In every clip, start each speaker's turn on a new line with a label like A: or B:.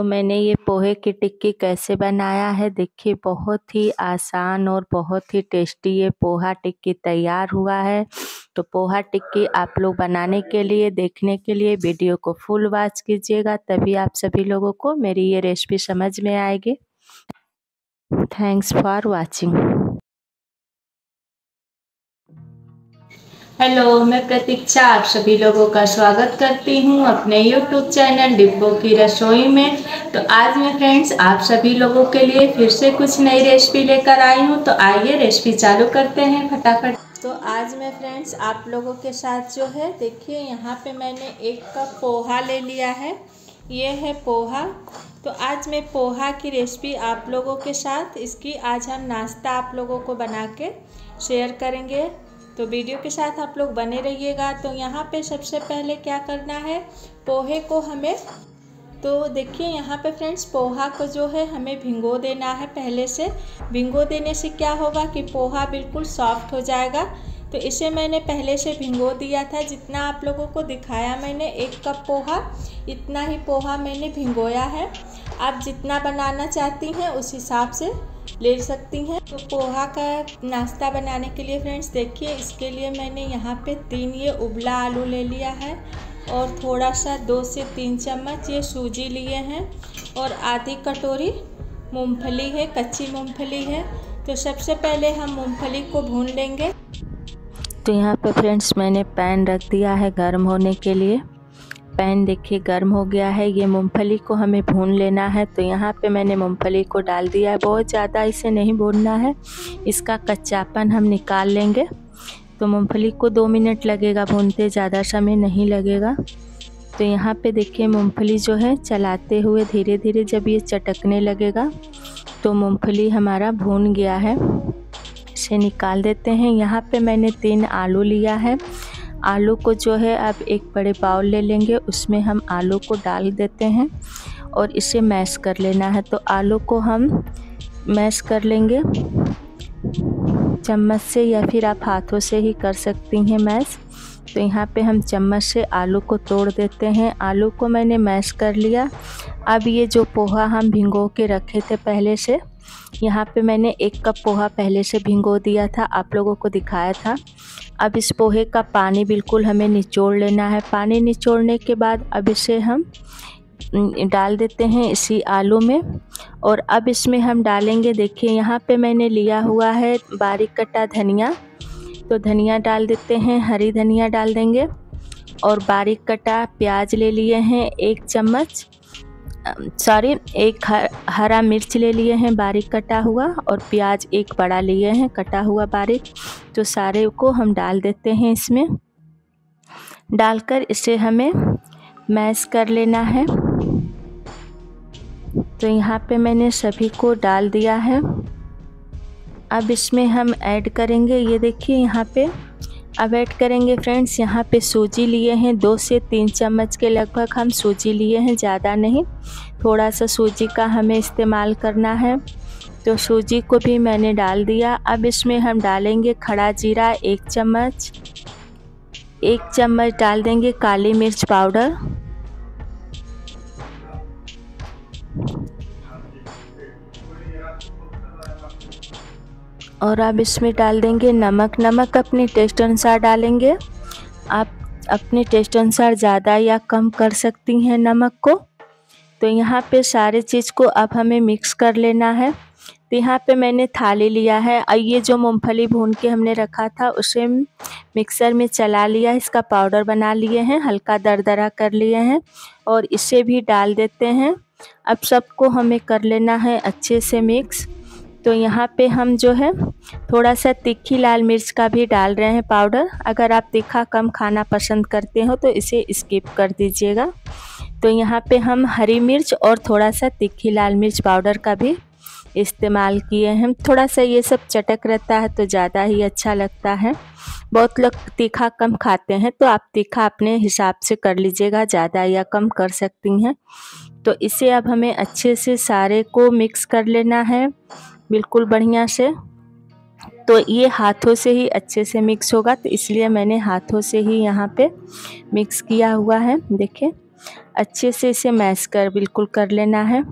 A: तो मैंने ये पोहे की टिक्की कैसे बनाया है? देखिए, बहुत ही आसान और बहुत ही टेस्टी ये पोहा टिक्की तैयार हुआ है। तो पोहा टिक्की आप लोग बनाने के लिए, देखने के लिए वीडियो को फुल वॉच कीजिएगा, तभी आप सभी लोगों को मेरी ये रेसिपी समझ में आएगी। थैंक्स फॉर वॉचिंग
B: हेलो, मैं प्रतीक्षा, आप सभी लोगों का स्वागत करती हूँ अपने यूट्यूब चैनल डिब्बो की रसोई में। तो आज मैं फ्रेंड्स आप सभी लोगों के लिए फिर से कुछ नई रेसिपी लेकर आई हूँ। तो आइए रेसिपी चालू करते हैं फटाफट। तो आज मैं फ्रेंड्स आप लोगों के साथ जो है, देखिए, यहाँ पे मैंने एक कप पोहा ले लिया है। ये है पोहा। तो आज मैं पोहा की रेसिपी आप लोगों के साथ, इसकी आज हम नाश्ता आप लोगों को बना के शेयर करेंगे। तो वीडियो के साथ आप लोग बने रहिएगा। तो यहाँ पे सबसे पहले क्या करना है? पोहे को हमें तो देखिए यहाँ पे फ्रेंड्स, पोहा को जो है हमें भिंगो देना है पहले से। भिंगो देने से क्या होगा कि पोहा बिल्कुल सॉफ्ट हो जाएगा। तो इसे मैंने पहले से भिंगो दिया था। जितना आप लोगों को दिखाया मैंने, एक कप पोहा, इतना ही पोहा मैंने भिंगोया है। आप जितना बनाना चाहती हैं, उस हिसाब से ले सकती हैं। तो पोहा का नाश्ता बनाने के लिए फ्रेंड्स, देखिए, इसके लिए मैंने यहाँ पे तीन ये उबला आलू ले लिया है और थोड़ा सा दो से तीन चम्मच ये सूजी लिए हैं और आधी कटोरी मूंगफली है, कच्ची मूंगफली है। तो सबसे पहले हम मूंगफली को भून लेंगे।
A: तो यहाँ पे फ्रेंड्स मैंने पैन रख दिया है गर्म होने के लिए। पैन देखिए, गर्म हो गया है, ये मूंगफली को हमें भून लेना है। तो यहाँ पे मैंने मूंगफली को डाल दिया है, बहुत ज़्यादा इसे नहीं भूनना है। इसका कच्चापन हम निकाल लेंगे। तो मूंगफली को दो मिनट लगेगा भूनते, ज़्यादा समय नहीं लगेगा। तो यहाँ पे देखिए, मूंगफली जो है चलाते हुए धीरे धीरे जब ये चटकने लगेगा तो मूंगफली हमारा भून गया है। इसे निकाल देते हैं। यहाँ पे मैंने तीन आलू लिया है। आलू को जो है आप एक बड़े बाउल ले लेंगे, उसमें हम आलू को डाल देते हैं और इसे मैश कर लेना है। तो आलू को हम मैश कर लेंगे। चम्मच से या फिर आप हाथों से ही कर सकती हैं मैश। तो यहाँ पे हम चम्मच से आलू को तोड़ देते हैं। आलू को मैंने मैश कर लिया। अब ये जो पोहा हम भिंगो के रखे थे पहले से यहाँ पे मैंने एक कप पोहा पहले से भिंगो दिया था, आप लोगों को दिखाया था। अब इस पोहे का पानी बिल्कुल हमें निचोड़ लेना है। पानी निचोड़ने के बाद अब इसे हम डाल देते हैं इसी आलू में और अब इसमें हम डालेंगे, देखिए यहाँ पे मैंने लिया हुआ है बारीक कटा धनिया। तो धनिया डाल देते हैं, हरी धनिया डाल देंगे और बारीक कटा प्याज ले लिए हैं एक चम्मच। सॉरी, एक हरा मिर्च ले लिए हैं, बारीक कटा हुआ, और प्याज एक बड़ा लिए हैं, कटा हुआ बारीक तो सारे को हम डाल देते हैं इसमें। डालकर इसे हमें मैश कर लेना है। तो यहाँ पे मैंने सभी को डाल दिया है। अब इसमें हम ऐड करेंगे, ये देखिए यहाँ पे। अब ऐड करेंगे फ्रेंड्स। यहाँ पे सूजी लिए हैं। दो से तीन चम्मच के लगभग हम सूजी लिए हैं, ज़्यादा नहीं। थोड़ा सा सूजी का हमें इस्तेमाल करना है। तो सूजी को भी मैंने डाल दिया। अब इसमें हम डालेंगे खड़ा जीरा एक चम्मच। एक चम्मच डाल देंगे काली मिर्च पाउडर। और अब इसमें डाल देंगे नमक। नमक अपने टेस्ट अनुसार डालेंगे। आप अपने टेस्ट अनुसार ज़्यादा या कम कर सकती हैं नमक को। तो यहाँ पे सारे चीज़ को अब हमें मिक्स कर लेना है। तो यहाँ पे मैंने थाली लिया है। और ये जो मूंगफली भून के हमने रखा था, उसे मिक्सर में चला लिया। इसका पाउडर बना लिए हैं, हल्का दरदरा कर लिए हैं और इसे भी डाल देते हैं। अब सबको हमें कर लेना है अच्छे से मिक्स तो यहाँ पे हम जो है थोड़ा सा तिखी लाल मिर्च का भी डाल रहे हैं पाउडर। अगर आप तीखा कम खाना पसंद करते हो तो इसे स्किप कर दीजिएगा। तो यहाँ पे हम हरी मिर्च और थोड़ा सा तिखी लाल मिर्च पाउडर का भी इस्तेमाल किए हैं। थोड़ा सा ये सब चटक रहता है तो ज़्यादा ही अच्छा लगता है। बहुत लोग तीखा कम खाते हैं तो आप तीखा अपने हिसाब से कर लीजिएगा, ज़्यादा या कम कर सकती हैं। तो इसे अब हमें अच्छे से सारे को मिक्स कर लेना है। बिल्कुल बढ़िया से। तो ये हाथों से ही अच्छे से मिक्स होगा तो इसलिए मैंने हाथों से ही यहाँ पे मिक्स किया हुआ है, देखिए। अच्छे से इसे मैश कर, बिल्कुल कर लेना है।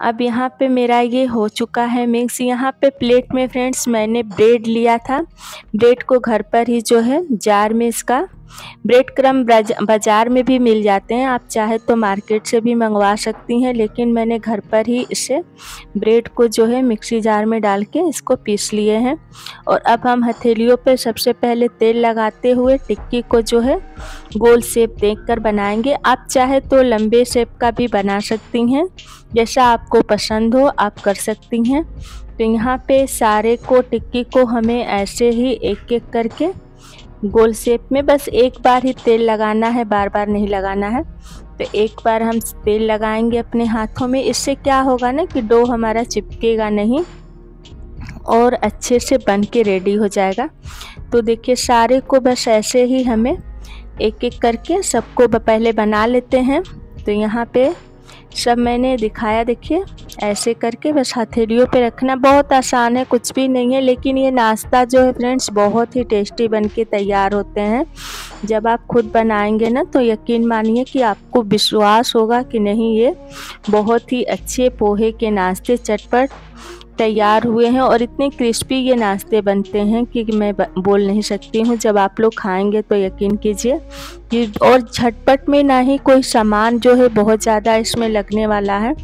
A: अब यहाँ पे मेरा ये हो चुका है मिक्स यहाँ पे प्लेट में फ्रेंड्स मैंने ब्रेड लिया था। ब्रेड को घर पर ही जो है जार में इसका ब्रेड क्रम बाज़ार में भी मिल जाते हैं। आप चाहे तो मार्केट से भी मंगवा सकती हैं, लेकिन मैंने घर पर ही इसे ब्रेड को जो है मिक्सी जार में डाल के इसको पीस लिए हैं। और अब हम हथेलियों पर सबसे पहले तेल लगाते हुए टिक्की को जो है गोल शेप देख कर बनाएँगे। आप चाहे तो लंबे शेप का भी बना सकती हैं, जैसा आपको पसंद हो आप कर सकती हैं। तो यहाँ पे सारे को, टिक्की को हमें ऐसे ही एक एक करके गोल शेप में बस एक बार ही तेल लगाना है, बार बार नहीं लगाना है। तो एक बार हम तेल लगाएँगे अपने हाथों में, इससे क्या होगा ना कि डो हमारा चिपकेगा नहीं और अच्छे से बन के रेडी हो जाएगा। तो देखिए, सारे को बस ऐसे ही हमें एक एक करके सबको पहले बना लेते हैं। तो यहाँ पे सब मैंने दिखाया, देखिए। ऐसे करके बस हथेलियों पे रखना। बहुत आसान है, कुछ भी नहीं है, लेकिन ये नाश्ता जो है फ्रेंड्स, बहुत ही टेस्टी बन के तैयार होते हैं। जब आप खुद बनाएँगे ना तो यकीन मानिए कि आपको विश्वास होगा कि नहीं, ये बहुत ही अच्छे पोहे के नाश्ते चटपट तैयार हुए हैं और इतने क्रिस्पी ये नाश्ते बनते हैं कि मैं बोल नहीं सकती हूँ। जब आप लोग खाएँगे तो यकीन कीजिए कि, और झटपट में ना ही कोई सामान जो है बहुत ज़्यादा इसमें लगने वाला है।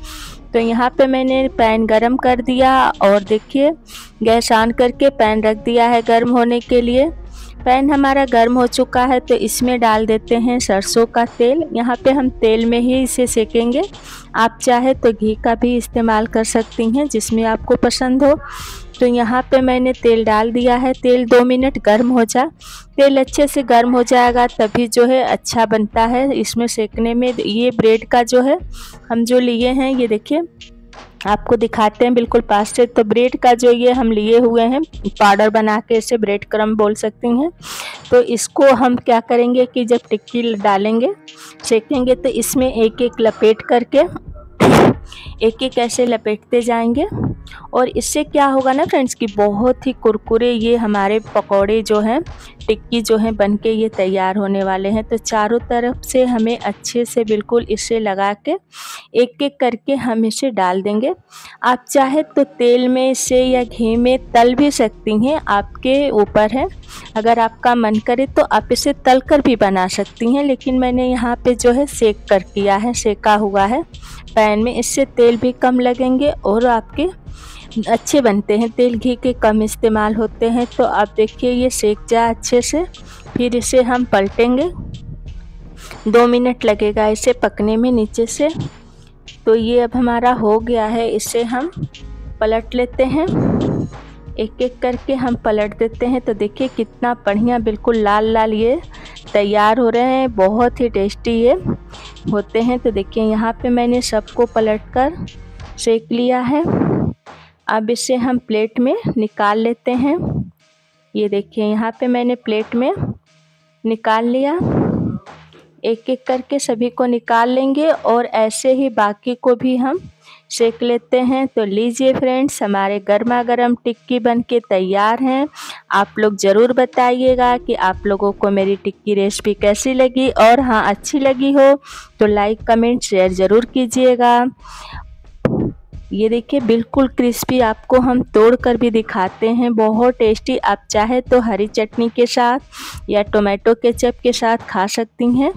A: तो यहाँ पे मैंने पैन गरम कर दिया और देखिए गैस ऑन करके पैन रख दिया है गर्म होने के लिए। पैन हमारा गर्म हो चुका है तो इसमें डाल देते हैं सरसों का तेल। यहाँ पे हम तेल में ही इसे सेकेंगे। आप चाहे तो घी का भी इस्तेमाल कर सकती हैं, जिसमें आपको पसंद हो। तो यहाँ पे मैंने तेल डाल दिया है। तेल दो मिनट गर्म हो जा। तेल अच्छे से गर्म हो जाएगा, तभी जो है अच्छा बनता है। इसमें सेकने में ये ब्रेड का जो है, हम जो लिए हैं, ये देखिए। आपको दिखाते हैं, बिल्कुल पास से। तो ब्रेड का जो ये हम लिए हुए हैं, पाउडर बना के इसे ब्रेड क्रम बोल सकती हैं। तो इसको हम क्या करेंगे कि जब टिक्की डालेंगे, सेकेंगे तो इसमें एक एक लपेट करके एक एक ऐसे लपेटते जाएँगे। और इससे क्या होगा ना फ्रेंड्स कि बहुत ही कुरकुरे ये हमारे पकोड़े जो हैं, टिक्की जो है बन के ये तैयार होने वाले हैं। तो चारों तरफ़ से हमें अच्छे से बिल्कुल इसे लगा के एक एक करके हम इसे डाल देंगे। आप चाहे तो तेल में इसे या घी में तल भी सकती हैं, आपके ऊपर है। अगर आपका मन करे तो आप इसे तल कर भी बना सकती हैं, लेकिन मैंने यहाँ पे जो है सेक कर किया है, सेका हुआ है। पैन में इससे तेल भी कम लगेंगे और आपके अच्छे बनते हैं। तेल घी के कम इस्तेमाल होते हैं तो आप देखिए ये सेक जाए अच्छे से। फिर इसे हम पलटेंगे। दो मिनट लगेगा इसे पकने में नीचे से। तो ये अब हमारा हो गया है, इसे हम पलट लेते हैं। एक एक करके हम पलट देते हैं। तो देखिए कितना बढ़िया, बिल्कुल लाल लाल ये तैयार हो रहे हैं। बहुत ही टेस्टी ये होते हैं। तो देखिए यहाँ पे मैंने सबको पलट कर सेक लिया है। अब इसे हम प्लेट में निकाल लेते हैं। ये देखिए यहाँ पे मैंने प्लेट में निकाल लिया। एक एक करके सभी को निकाल लेंगे और ऐसे ही बाकी को भी हम सेक लेते हैं। तो लीजिए फ्रेंड्स, हमारे गर्मा गर्म टिक्की बन के तैयार हैं। आप लोग ज़रूर बताइएगा कि आप लोगों को मेरी टिक्की रेसिपी कैसी लगी और हाँ अच्छी लगी हो। तो लाइक, कमेंट, शेयर ज़रूर कीजिएगा। ये देखिए बिल्कुल क्रिस्पी आपको हम तोड़ कर भी दिखाते हैं। बहुत टेस्टी। आप चाहे तो हरी चटनी के साथ या टोमेटो केचप के साथ खा सकती हैं।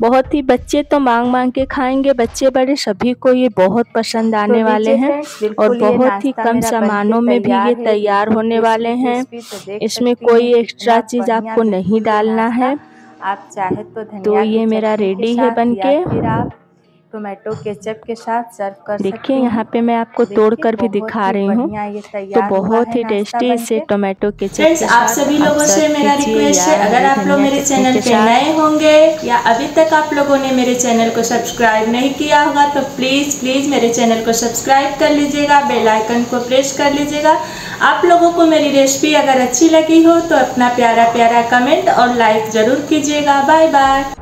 A: बहुत ही बच्चे तो मांग मांग के खाएँगे। बच्चे बड़े सभी को ये बहुत पसंद तो आने तो वाले हैं और बहुत ही कम सामानों में भी ये तैयार होने वाले हैं। तो इसमें कोई एक्स्ट्रा चीज़ आपको नहीं डालना है।
B: आप चाहे तो
A: तो ये मेरा रेडी है बन के
B: टोमेटो केचप के साथ सर्व कर
A: देखिए यहाँ पे मैं आपको तोड़ कर भी दिखा रही हूँ। तो बहुत ही टेस्टी से टोमेटो केचप
B: आप सभी लोगों से मेरा रिक्वेस्ट है अगर आप लोग मेरे चैनल पे नए होंगे या अभी तक आप लोगों ने मेरे चैनल को सब्सक्राइब नहीं किया होगा तो प्लीज़ प्लीज़ मेरे चैनल को सब्सक्राइब कर लीजिएगा बेलाइकन को प्रेस कर लीजिएगा। आप लोगों को मेरी रेसिपी अगर अच्छी लगी हो तो अपना प्यारा प्यारा कमेंट और लाइक ज़रूर कीजिएगा। Bye bye